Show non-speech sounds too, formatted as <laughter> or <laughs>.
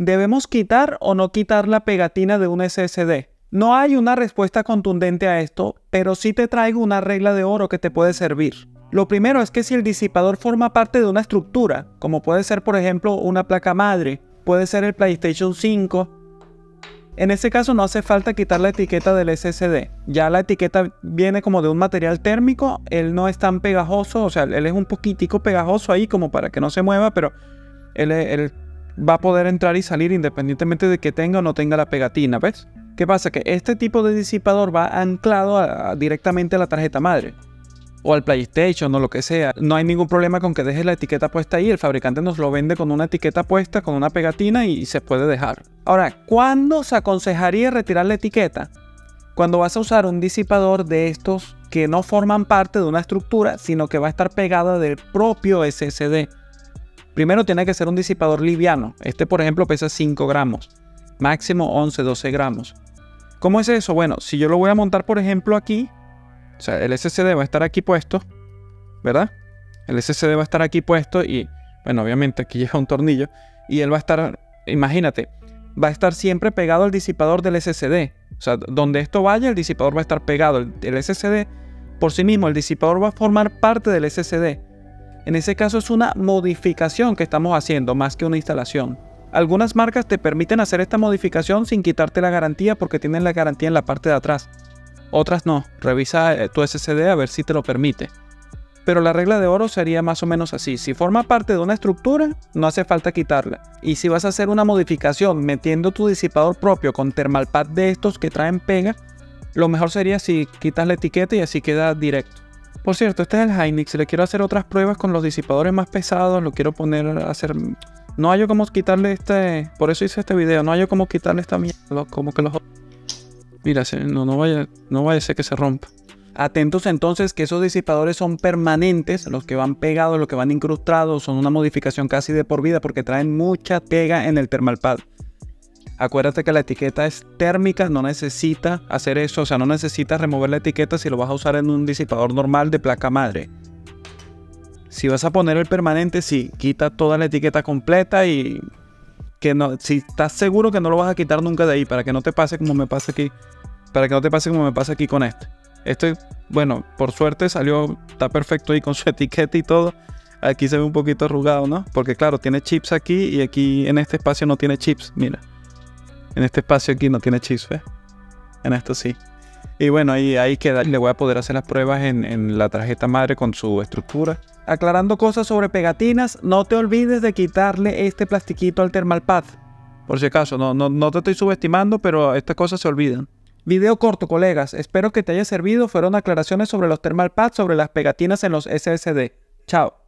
¿Debemos quitar o no quitar la pegatina de un SSD? No hay una respuesta contundente a esto, pero sí te traigo una regla de oro que te puede servir. Lo primero es que si el disipador forma parte de una estructura, como puede ser por ejemplo una placa madre, puede ser el PlayStation 5, en ese caso no hace falta quitar la etiqueta del SSD. Ya la etiqueta viene como de un material térmico, él no es tan pegajoso, o sea, él es un poquitico pegajoso ahí como para que no se mueva, pero él, va a poder entrar y salir independientemente de que tenga o no tenga la pegatina, ¿ves? ¿Qué pasa? Que este tipo de disipador va anclado directamente a la tarjeta madre o al PlayStation o lo que sea. No hay ningún problema con que dejes la etiqueta puesta ahí. El fabricante nos lo vende con una etiqueta puesta, con una pegatina y se puede dejar. Ahora, ¿cuándo se aconsejaría retirar la etiqueta? Cuando vas a usar un disipador de estos que no forman parte de una estructura, sino que va a estar pegada del propio SSD. Primero tiene que ser un disipador liviano. Este, por ejemplo, pesa 5 gramos. Máximo 11, 12 gramos. ¿Cómo es eso? Bueno, si yo lo voy a montar, por ejemplo, aquí. O sea, el SSD va a estar aquí puesto. ¿Verdad? El SSD va a estar aquí puesto y, bueno, obviamente aquí lleva un tornillo. Y él va a estar, imagínate, va a estar siempre pegado al disipador del SSD. O sea, donde esto vaya, el disipador va a estar pegado. El, el SSD por sí mismo, el disipador va a formar parte del SSD. En ese caso es una modificación que estamos haciendo más que una instalación. Algunas marcas te permiten hacer esta modificación sin quitarte la garantía porque tienen la garantía en la parte de atrás. Otras no, revisa eh, tu SSD a ver si te lo permite. Pero la regla de oro sería más o menos así. Si forma parte de una estructura, no hace falta quitarla. Y si vas a hacer una modificación metiendo tu disipador propio con thermalpad de estos que traen pega, lo mejor sería si quitas la etiqueta y así queda directo. Por cierto, este es el Hynix. Le quiero hacer otras pruebas con los disipadores más pesados, lo quiero poner a hacer. No hay cómo quitarle este. Por eso hice este video. No hay cómo quitarle esta mierda. Como que los. Mira, no, no, vaya, no vaya a ser que se rompa. Atentos entonces que esos disipadores son permanentes, los que van pegados, los que van incrustados, son una modificación casi de por vida porque traen mucha pega en el thermalpad. Acuérdate que la etiqueta es térmica, no necesita hacer eso, o sea, no necesitas remover la etiqueta si lo vas a usar en un disipador normal de placa madre. Si vas a poner el permanente, sí, quita toda la etiqueta completa y que no, si estás seguro que no lo vas a quitar nunca de ahí para que no te pase como me pasa aquí, para que no te pase como me pasa aquí con este. Este, bueno, por suerte salió, está perfecto ahí con su <laughs> etiqueta y todo. Aquí se ve un poquito arrugado, ¿no? Porque claro, tiene chips aquí y aquí en este espacio no tiene chips, mira. En este espacio aquí no tiene chips, En esto sí. Y bueno, ahí, ahí queda. Le voy a poder hacer las pruebas en, la tarjeta madre con su estructura. Aclarando cosas sobre pegatinas, no te olvides de quitarle este plastiquito al thermalpad. Por si acaso, no, no, no te estoy subestimando, pero estas cosas se olvidan. Video corto, colegas. Espero que te haya servido. Fueron aclaraciones sobre los thermalpads, sobre las pegatinas en los SSD. Chao.